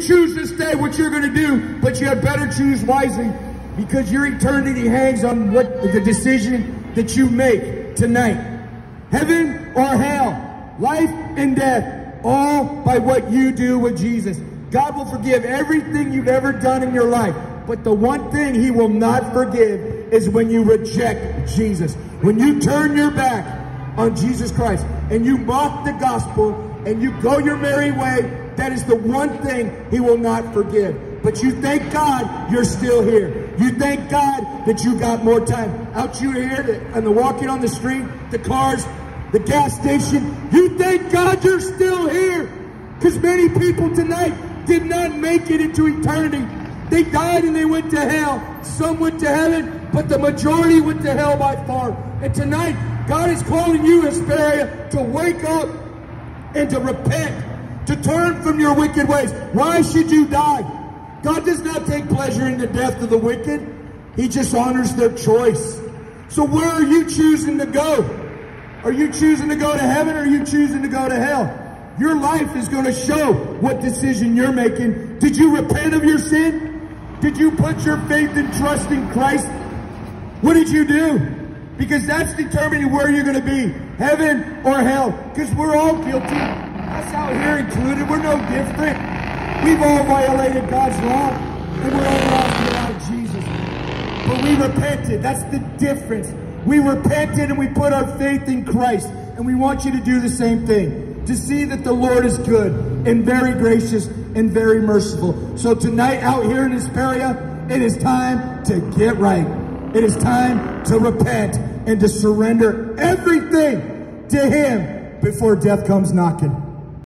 choose this day what you're going to do, but you had better choose wisely because your eternity hangs on what the decision that you make tonight. Heaven or hell, life and death, all by what you do with Jesus. God will forgive everything you've ever done in your life, but the one thing he will not forgive is when you reject Jesus. When you turn your back on Jesus Christ and you mock the gospel and you go your merry way that is the one thing he will not forgive. But you thank God you're still here. You thank God that you got more time. Out you here and the walking on the street, the cars, the gas station. You thank God you're still here. Because many people tonight did not make it into eternity. They died and they went to hell. Some went to heaven, but the majority went to hell by far. And tonight, God is calling you, Hesperia, to wake up and to repent to turn from your wicked ways. Why should you die? God does not take pleasure in the death of the wicked. He just honors their choice. So where are you choosing to go? Are you choosing to go to heaven or are you choosing to go to hell? Your life is going to show what decision you're making. Did you repent of your sin? Did you put your faith and trust in Christ? What did you do? Because that's determining where you're going to be, heaven or hell. Because we're all guilty. Us out here included, we're no different. We've all violated God's law, and we're all lost without Jesus. But we repented. That's the difference. We repented and we put our faith in Christ. And we want you to do the same thing. To see that the Lord is good and very gracious and very merciful. So tonight out here in Hesperia, it is time to get right. It is time to repent and to surrender everything to Him before death comes knocking.